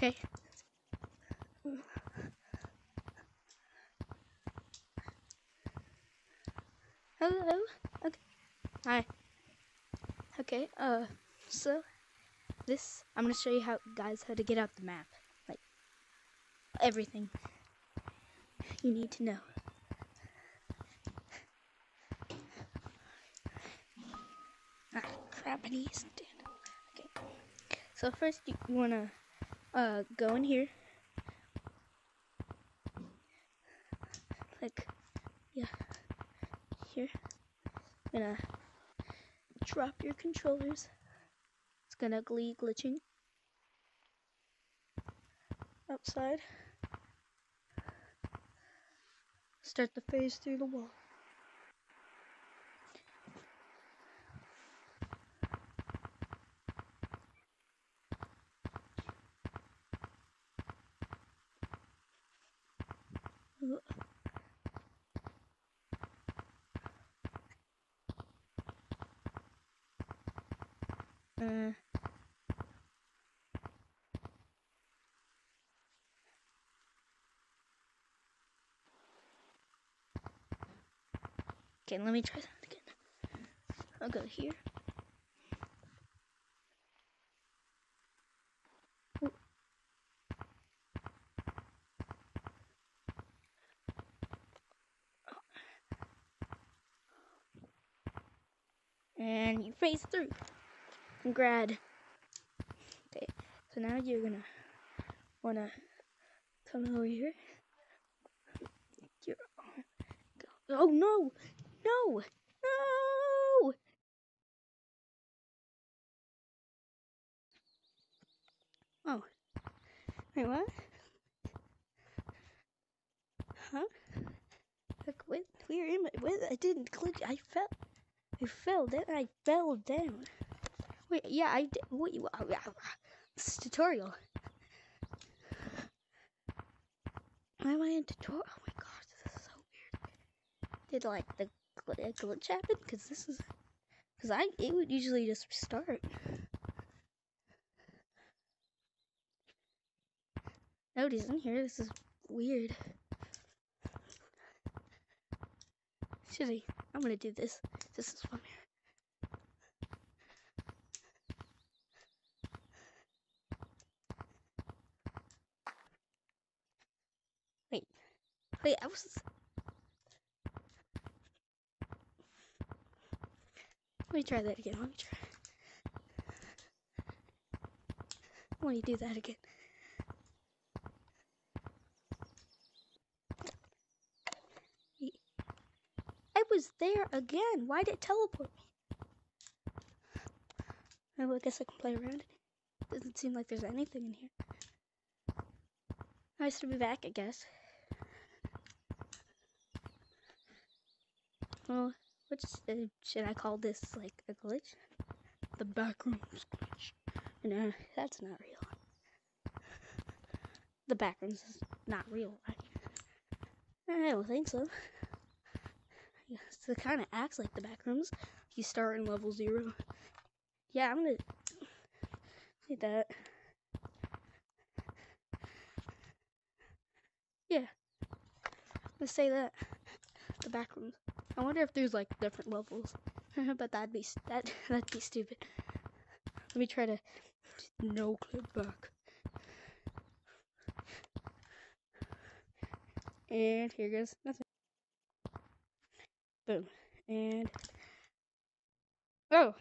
Okay. Hello. Okay. Hi. Okay. Uh. So, this I'm gonna show you how guys how to get out the map, like everything you need to know. Ah, crap! I need to stand. Okay. So first you, you wanna uh go in here. Like, yeah, here. Gonna drop your controllers. It's gonna glee glitching outside. Start the phase through the wall. Uh, okay, let me try that again. I'll go here. And you phase through. Grad. Okay, so now you're gonna wanna come over here. You're, oh no! No! No! Oh. Wait, what? Huh? Like, wait, where am I? Wait, I didn't glitch. I fell. I fell. Then I fell down. Wait, yeah, I did. Wait, this is tutorial. Why am I in tutorial? Oh my gosh, this is so weird. Did like the gl glitch happen? Because this is. Because I. It would usually just start. Nobody's in here. This is weird. I? I'm gonna do this. This is fun. Wait, wait, I was. Let me try that again. Let me try. Let me do that again. I was there again. Why did it teleport me? I guess I can play around it. Doesn't seem like there's anything in here. Nice to be back, I guess. Well, what uh, should I call this? Like a glitch? The backrooms glitch. No, that's not real. The backrooms is not real? I don't think so. it kind of acts like the back backrooms. You start in level zero. Yeah, I'm gonna say that. Yeah, let's say that. The backrooms. I wonder if there's like different levels. but that'd be that that'd be stupid. Let me try to no clip back. And here goes nothing. Boom. And oh,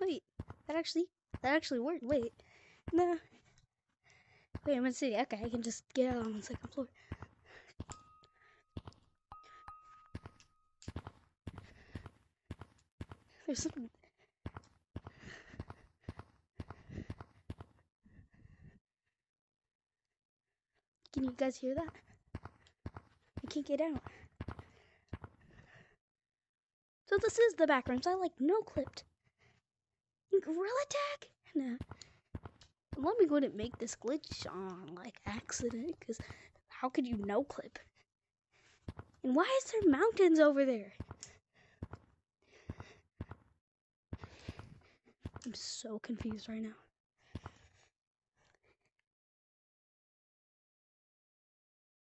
wait, that actually that actually worked. Wait, no. Wait, I'm gonna see. Okay, I can just get out on the second floor. There's something. Can you guys hear that? I can't get out. So this is the background. So I like no clipped. Gorilla tag? Let me go and make this glitch on like accident, because how could you no clip? And why is there mountains over there? I'm so confused right now.